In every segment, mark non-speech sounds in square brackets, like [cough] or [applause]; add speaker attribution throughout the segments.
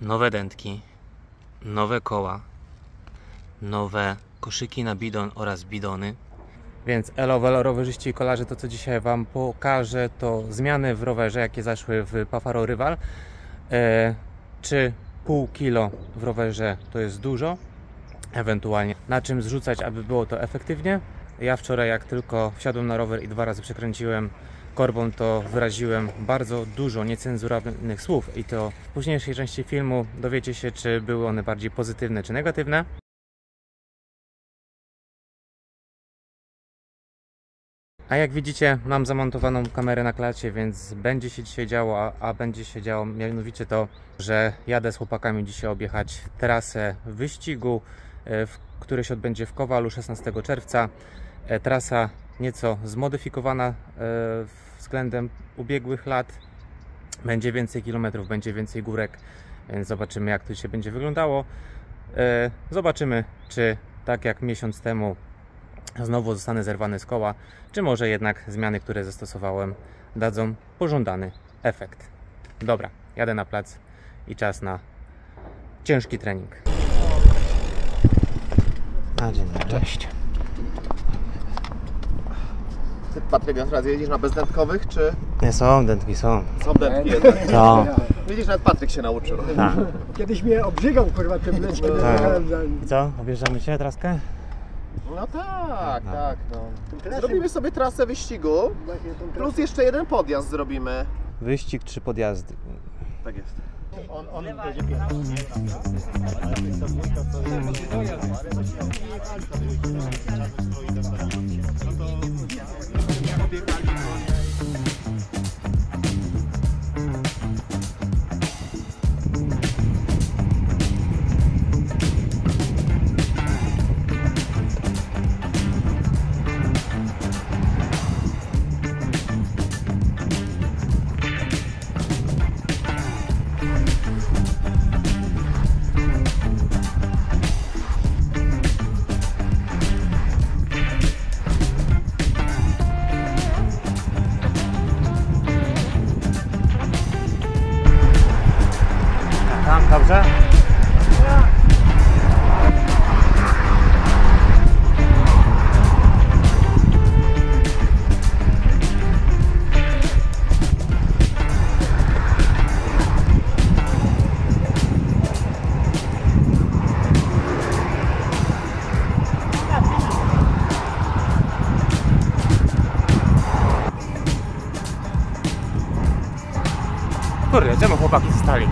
Speaker 1: nowe dętki, nowe koła, nowe koszyki na bidon oraz bidony. Więc elo, velo, rowerzyści i kolarze, to co dzisiaj Wam pokażę to zmiany w rowerze, jakie zaszły w Pafaro Rywal. E, czy pół kilo w rowerze to jest dużo? Ewentualnie na czym zrzucać, aby było to efektywnie? Ja wczoraj jak tylko wsiadłem na rower i dwa razy przekręciłem korbą, to wyraziłem bardzo dużo niecenzuralnych słów i to w późniejszej części filmu dowiecie się, czy były one bardziej pozytywne czy negatywne. A jak widzicie, mam zamontowaną kamerę na klacie, więc będzie się dzisiaj działo, a, a będzie się działo mianowicie to, że jadę z chłopakami dzisiaj objechać trasę wyścigu, e, w, który się odbędzie w Kowalu 16 czerwca. E, Trasa nieco zmodyfikowana e, względem ubiegłych lat. Będzie więcej kilometrów, będzie więcej górek, więc zobaczymy jak to się będzie wyglądało. E, Zobaczymy, czy tak jak miesiąc temu znowu zostanę zerwany z koła, czy może jednak zmiany, które zastosowałem, dadzą pożądany efekt. Dobra, jadę na plac i czas na ciężki trening. A dzień dobry. Cześć.
Speaker 2: Ty Patryk teraz jeździsz na bezdętkowych, czy
Speaker 1: Nie są, dętki są.
Speaker 2: są dętki jednak? [laughs]
Speaker 1: Są.
Speaker 2: Widzisz, nawet Patryk się nauczył.
Speaker 1: Tak.
Speaker 3: Kiedyś mnie obrzygał kurwa tym mleczkiem,
Speaker 1: Tak. I co? Objeżdżamy się traskę?
Speaker 2: No tak,
Speaker 1: No.
Speaker 2: tak, no. Zrobimy sobie trasę wyścigu, plus jeszcze jeden podjazd zrobimy.
Speaker 1: Wyścig czy podjazdy?
Speaker 2: Tak jest. On, on będzie
Speaker 1: they rally on. Kurde, czemu chłopaki zostali?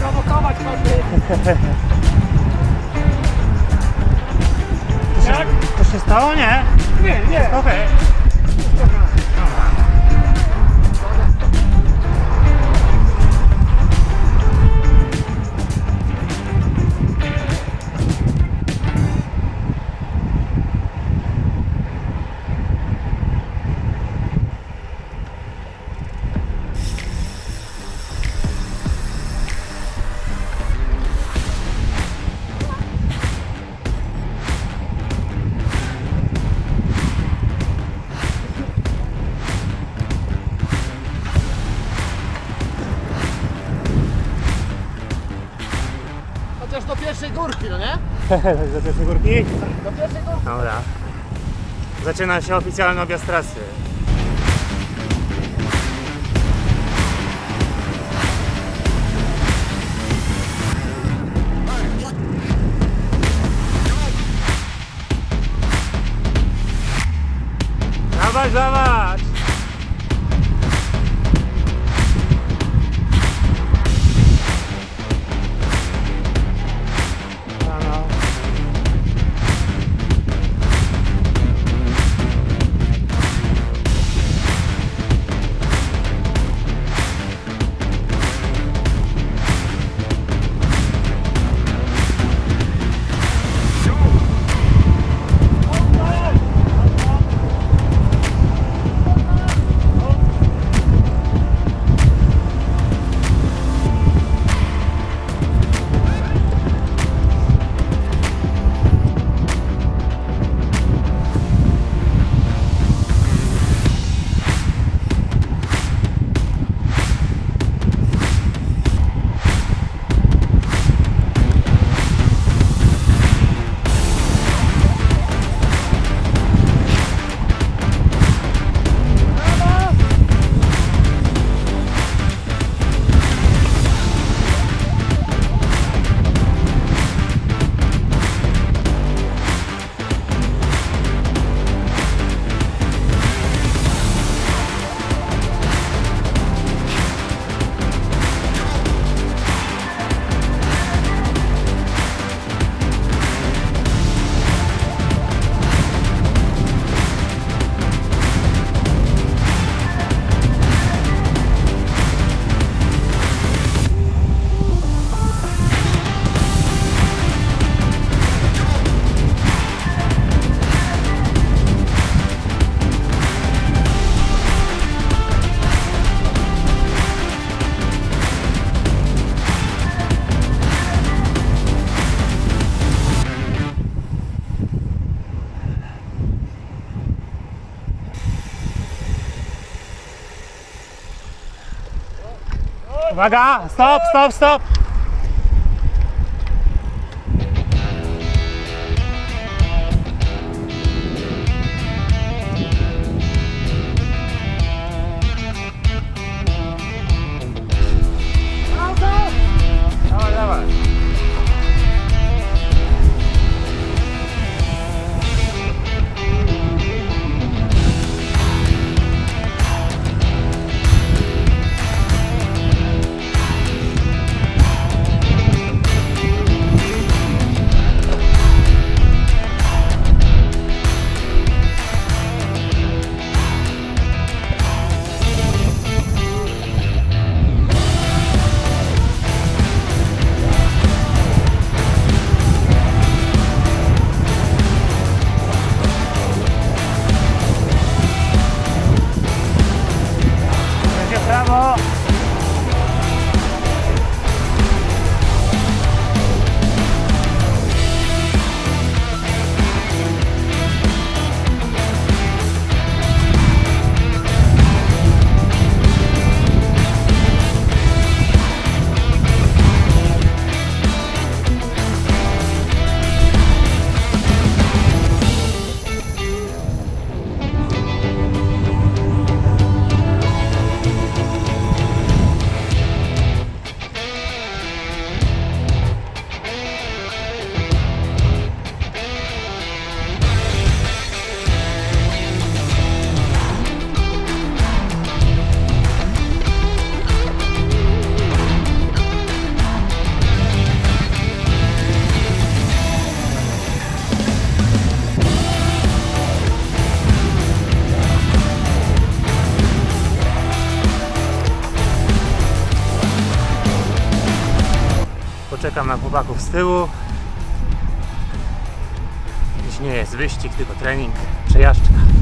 Speaker 3: prowokować
Speaker 1: Jak? To się stało, nie?
Speaker 3: Nie, nie.
Speaker 1: Okej.
Speaker 2: Chociaż górki, no nie? [laughs]
Speaker 1: Do pierwszej górki?
Speaker 2: Do pierwszej górki.
Speaker 1: Dobra. Zaczyna się oficjalny objazd trasy. Uwaga, stop, stop, stop! Poczekam na chłopaków z tyłu. Dziś nie jest wyścig, tylko trening, przejażdżka.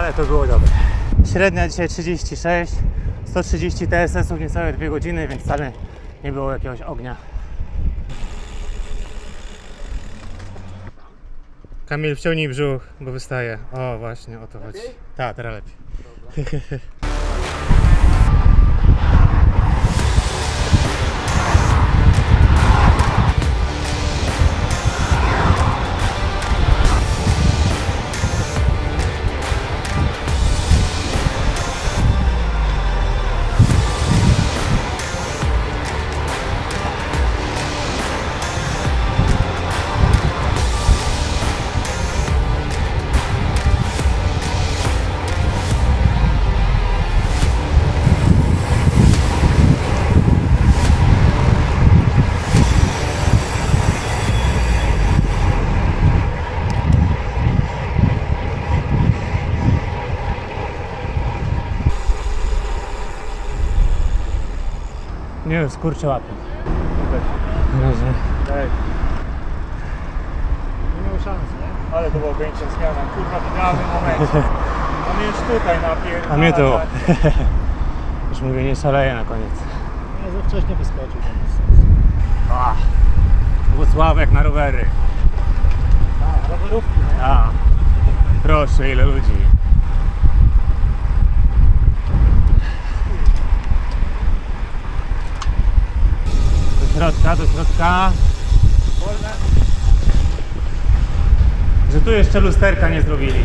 Speaker 1: Ale to było dobre. Średnia dzisiaj 36, 130 TSS-ów niecałe 2 godziny, więc wcale nie było jakiegoś ognia. Kamil, wciągnij brzuch, bo wystaje. O, właśnie, o to chodzi. Tak, teraz lepiej. [laughs] Nie już skurczę łapy. Razie.
Speaker 3: Nie miał szans, nie?
Speaker 4: Ale to było piękna zmiana, kurwa w idealnym momencie. On już tutaj napierdala.
Speaker 1: A mnie to. [laughs] Już mówię, nie szaleję na koniec.
Speaker 3: Nie, za wcześnie wyskoczył.
Speaker 1: Włocławek na rowery.
Speaker 3: Tak, rowerówki, nie?
Speaker 1: A, proszę, ile ludzi. Środka, do środka. Że tu jeszcze lusterka nie zrobili.